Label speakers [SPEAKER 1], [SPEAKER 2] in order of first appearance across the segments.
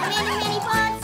[SPEAKER 1] many, many pots.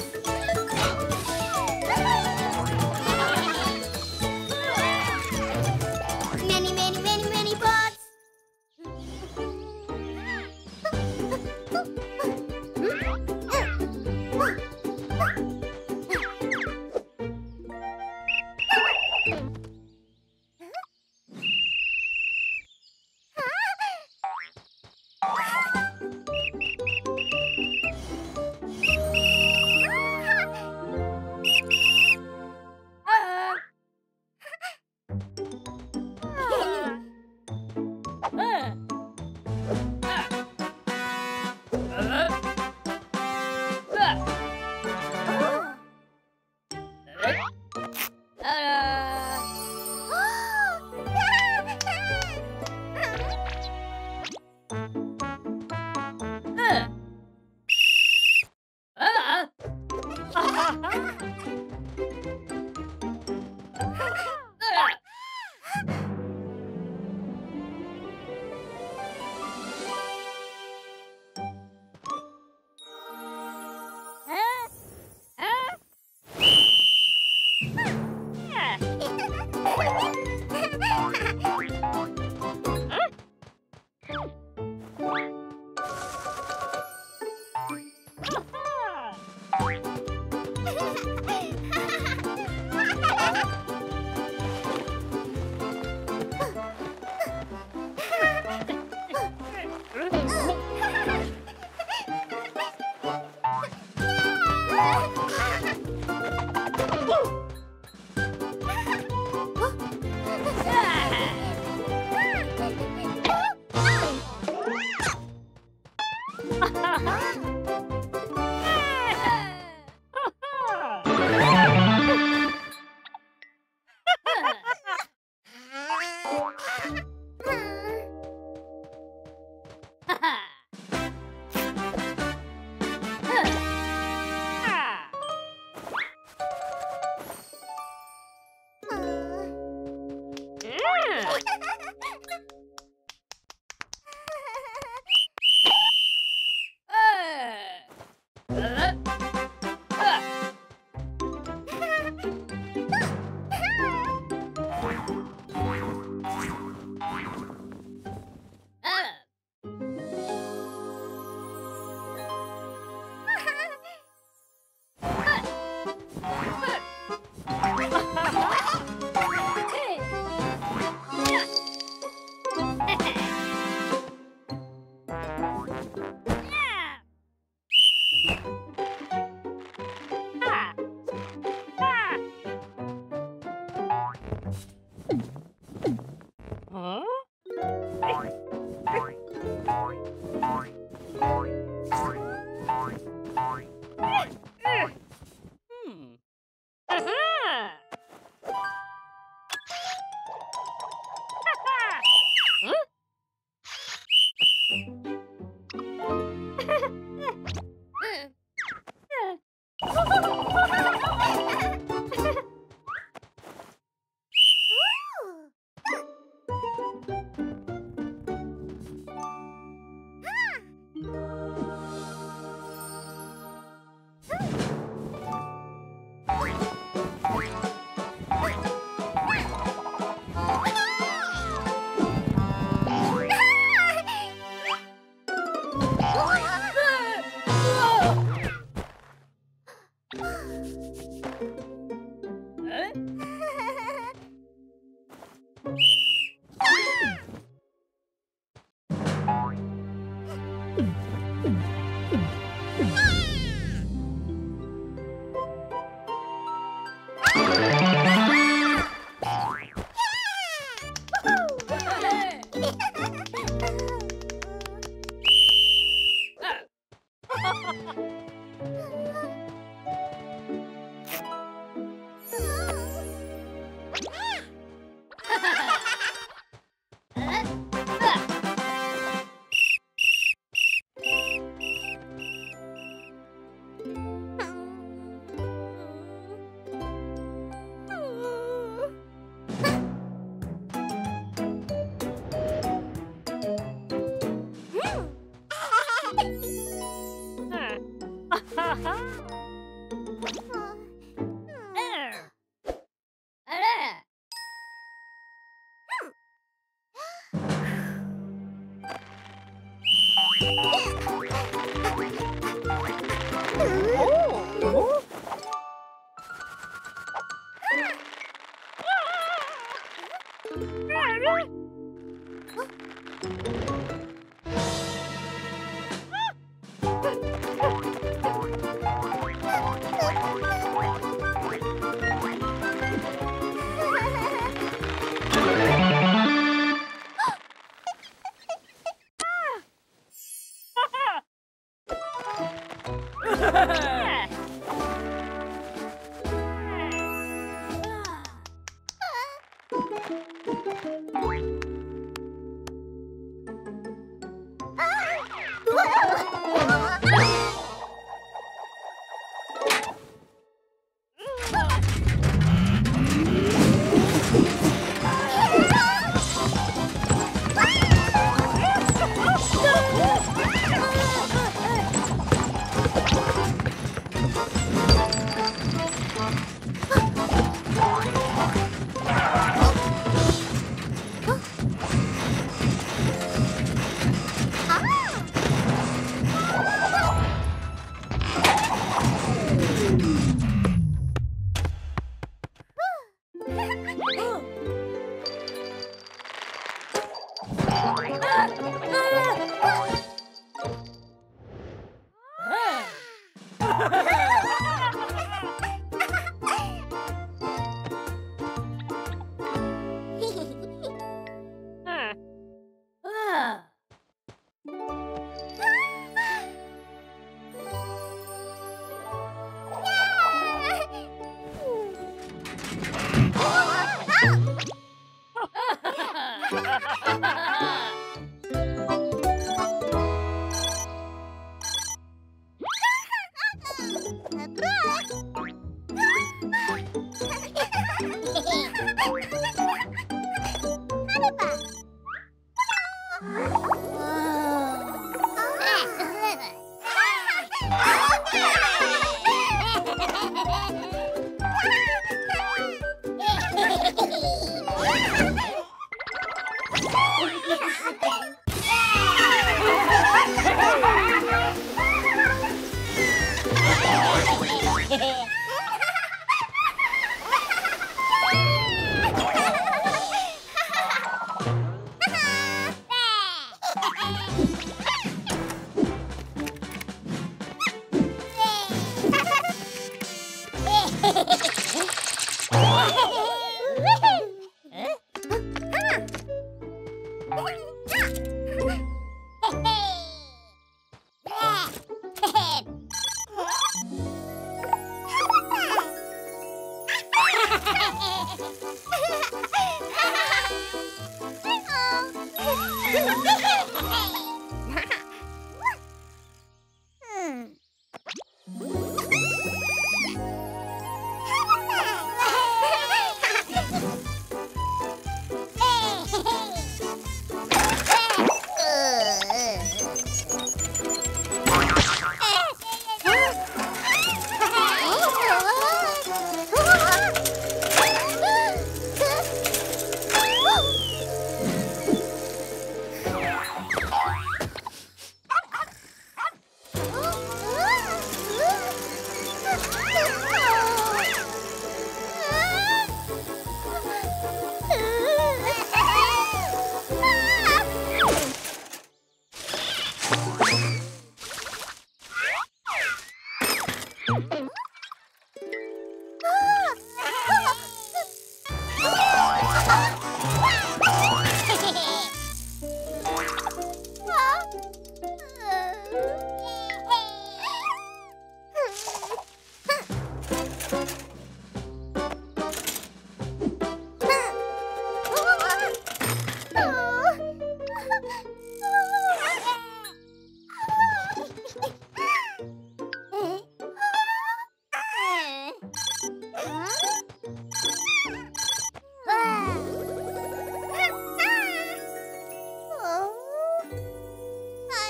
[SPEAKER 2] Ha ha ha!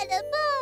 [SPEAKER 1] The.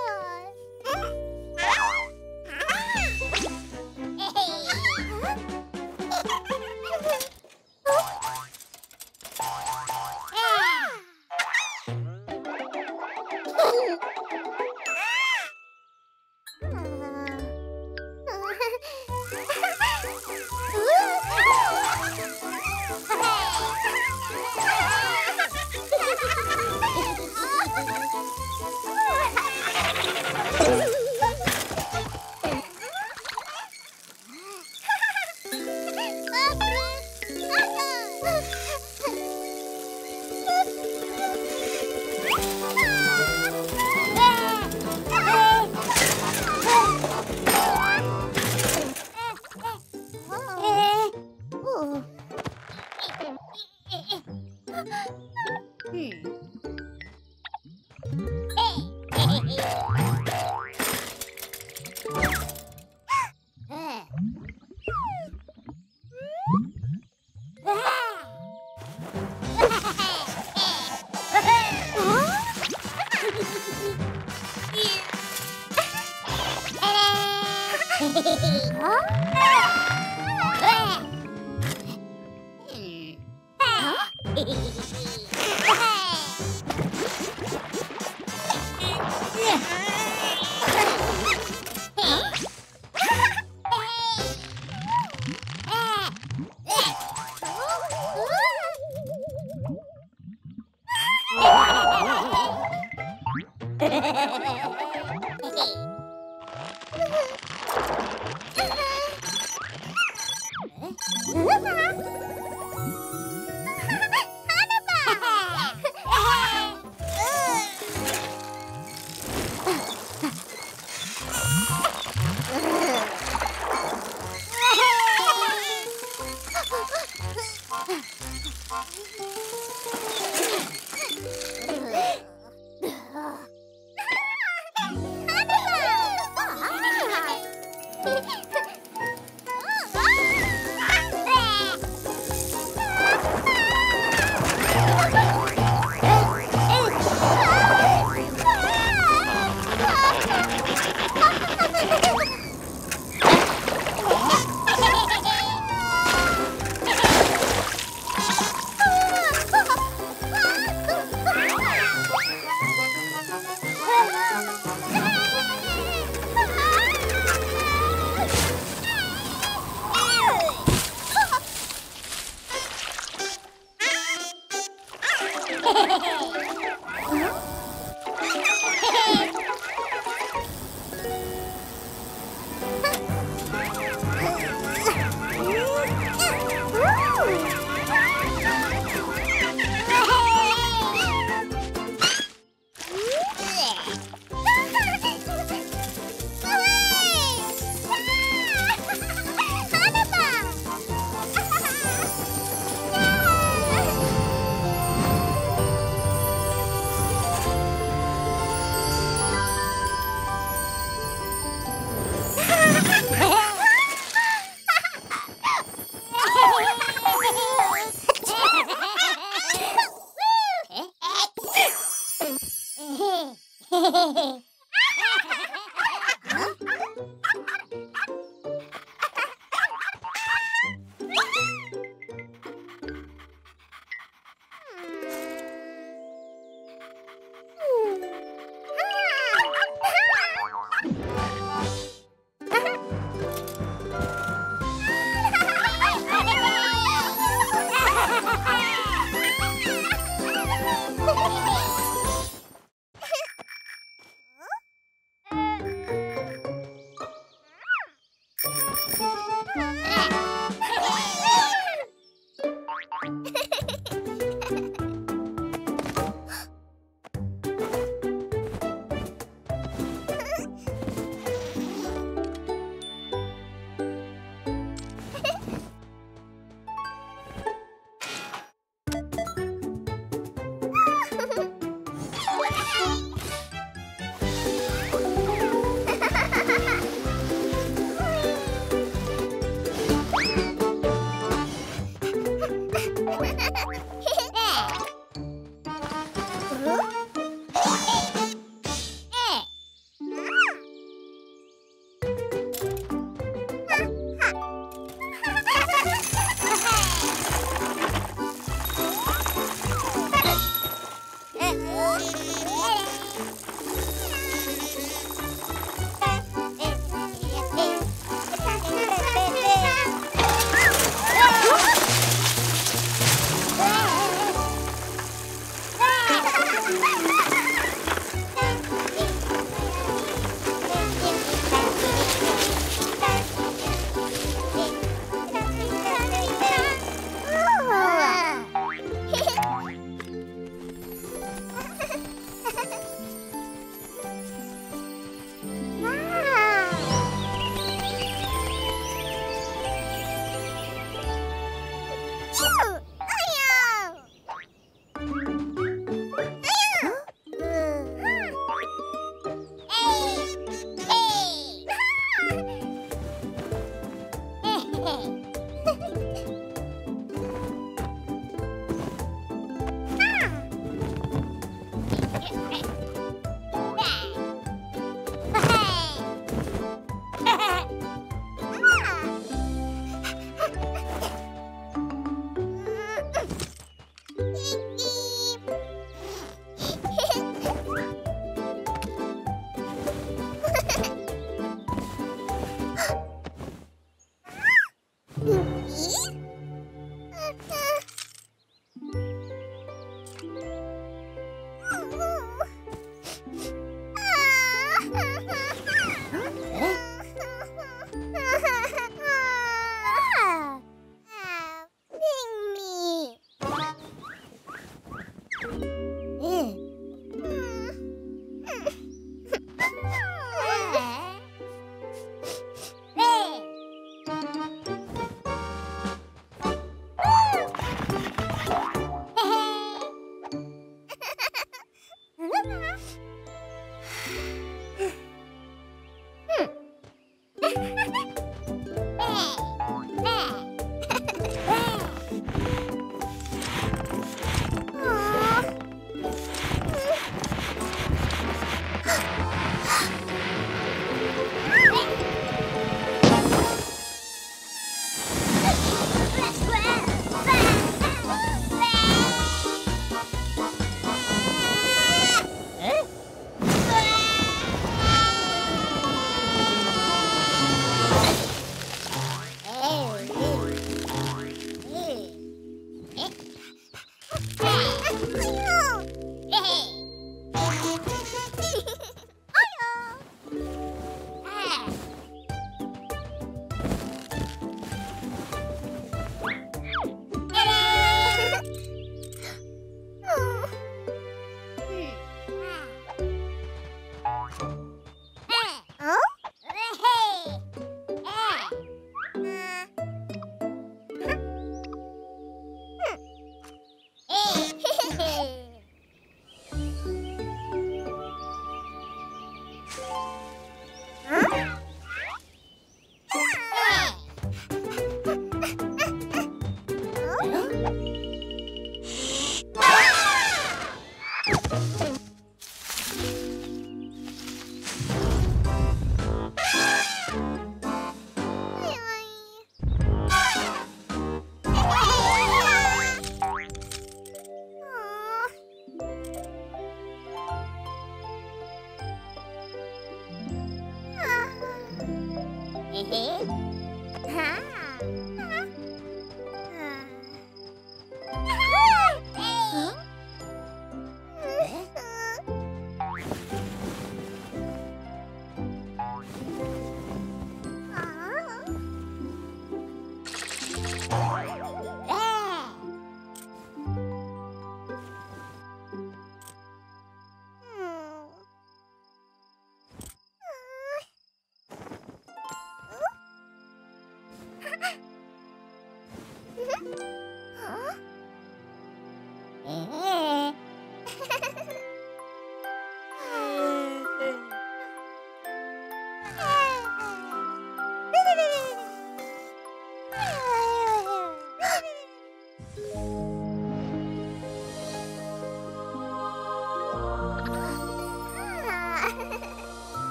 [SPEAKER 1] Música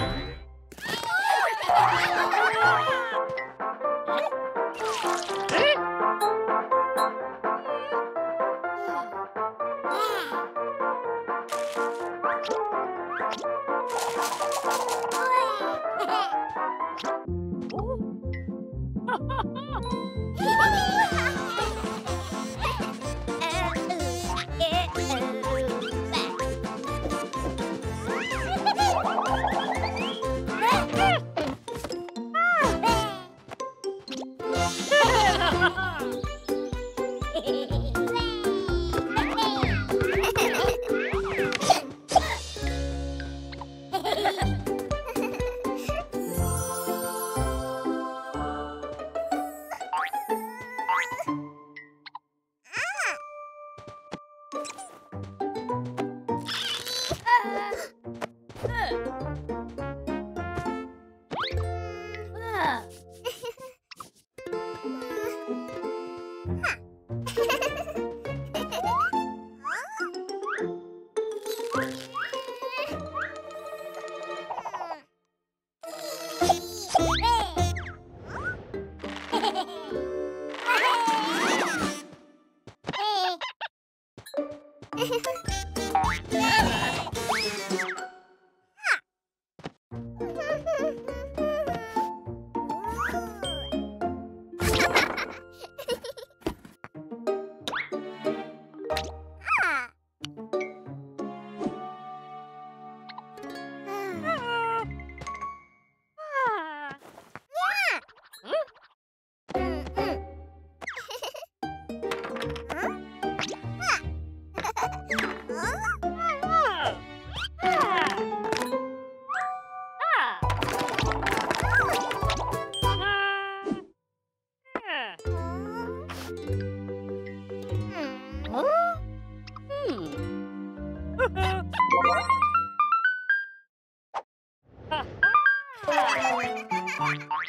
[SPEAKER 2] Thank. Ha ha ha!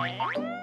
[SPEAKER 2] Bye.